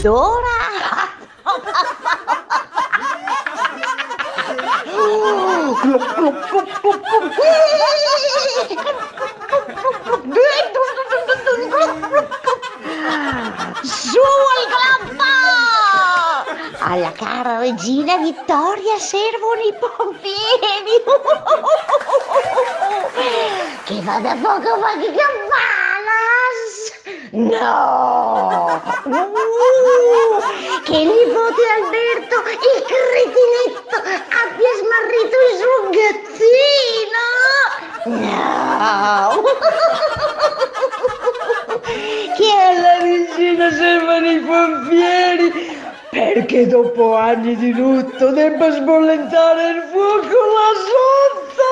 kingdom. Ed ora? Su al glampa! Alla cara regina Vittoria servono i pompieri! Che vada poco ma che campanas! No! Uh, che nipote Alberto, il cretinetto, abbia smarrito il suo gattino! No! che alla regina servono i pompieri perché dopo anni di lutto debba sbollentare il fuoco là sotto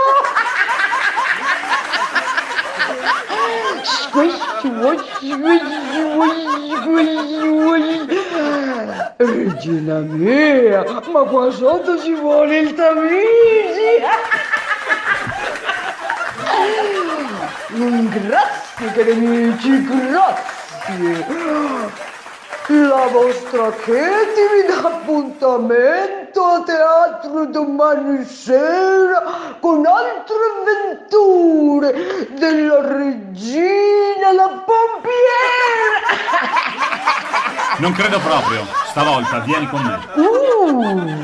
regina mia ma qua sotto ci vuole il tamisi Grazie cari amici, grazie. La vostra Katie vi dà appuntamento a teatro domani sera con altre avventure della regina la pompiera. Non credo proprio. Stavolta vieni con me. Uh,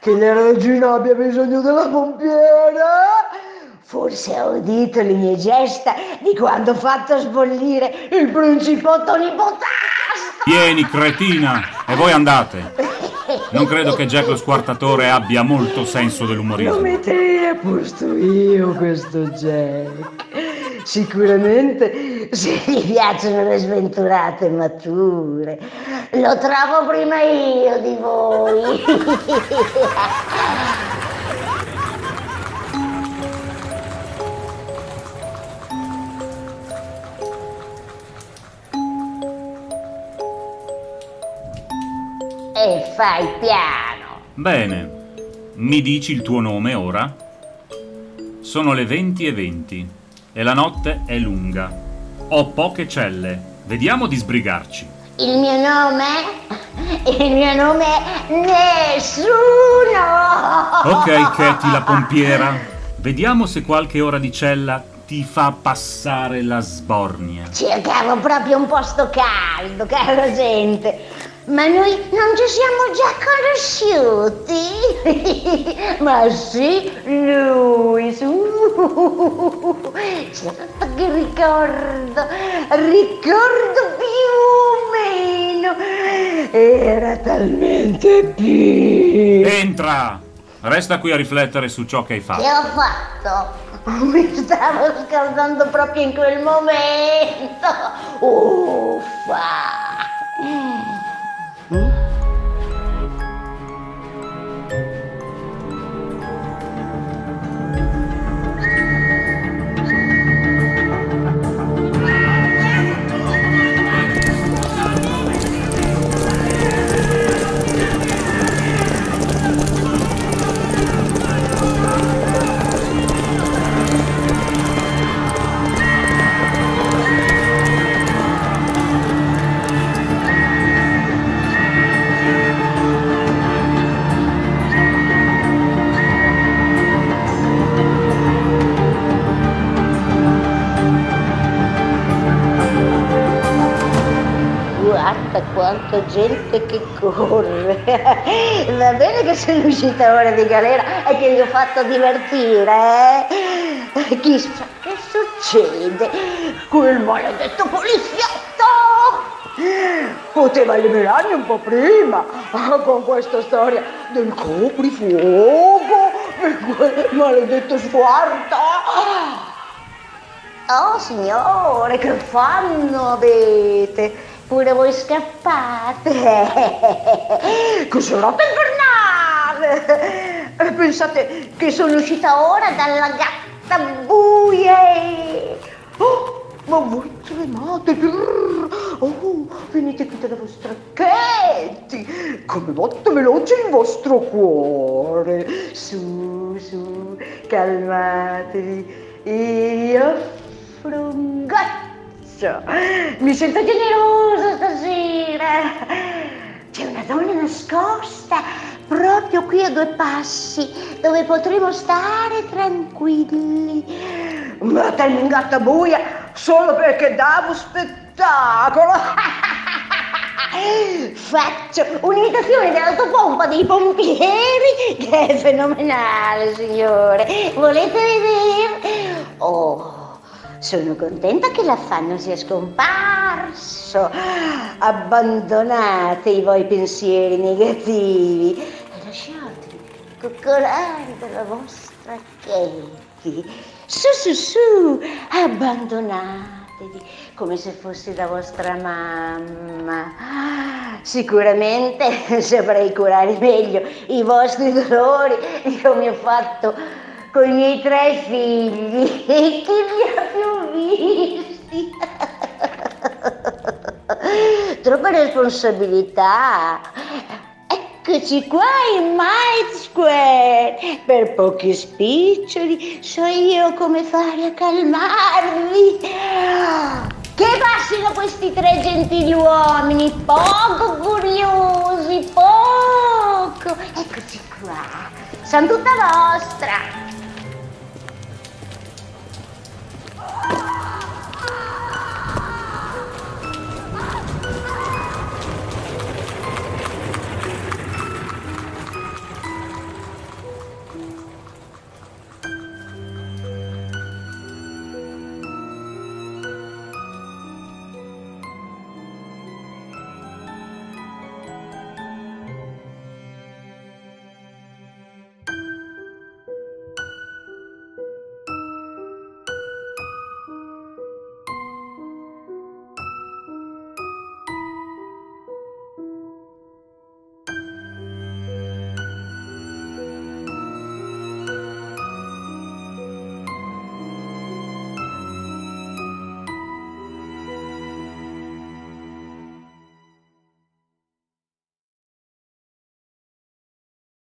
che la regina abbia bisogno della pompiera? Forse ha udito le mie gesta di quando ho fatto sbollire il principotto nipotastro. Vieni, cretina! E voi andate. Non credo che Jack lo squartatore abbia molto senso dell'umorismo. metterei a posto io questo Jack. Sicuramente se gli piacciono le sventurate mature. Lo trovo prima io di voi. e fai piano. Bene. Mi dici il tuo nome ora? Sono le 20 e 20 e la notte è lunga. Ho poche celle. Vediamo di sbrigarci. Il mio nome? Il mio nome è Nessuno! Ok, Katy la pompiera. Vediamo se qualche ora di cella ti fa passare la sbornia. Cercavo proprio un posto caldo, cara gente. Ma noi non ci siamo già conosciuti? Ma sì, lui, su. Certo che ricordo, ricordo più o meno. Era talmente più. Entra! Resta qui a riflettere su ciò che hai Che fatto. ho fatto? Mi stavo scaldando proprio in quel momento. Uffa. Gente che corre. Va bene che sono uscita ora di galera e che vi ho fatto divertire, eh? Chissà che succede. Quel maledetto poliziotto! Poteva eliminarmi un po' prima ah, con questa storia del coprifuoco per quel maledetto sguardo. Oh signore, che fanno avete? Pure voi scappate. che serata infernale! E Pensate che sono uscita ora dalla gatta buia. Oh, ma voi tremate. Oh, venite qui dalla vostra Katy. Come botte veloce il vostro cuore. Su, su, calmatevi. Io offro un goccio. Mi sento generosa stasera. C'è una donna nascosta proprio qui a due passi dove potremo stare tranquilli. Ma in gatta buia solo perché davo spettacolo. Faccio un'imitazione dell'autopompa dei pompieri che è fenomenale, signore. Volete vedere? Oh, sono contenta che l'affanno sia scomparso. Abbandonate i voi pensieri negativi e lasciatemi coccolare dalla vostra Katie. Su, su, su, abbandonatevi come se fossi la vostra mamma. Sicuramente saprei curare meglio i vostri dolori come ho fatto con i miei tre figli chi li ha più visti? Troppa responsabilità. Eccoci qua in Might Square. Per pochi spiccioli so io come fare a calmarvi. Che passino questi tre gentili uomini, poco curiosi, poco. Eccoci qua, sono tutta vostra.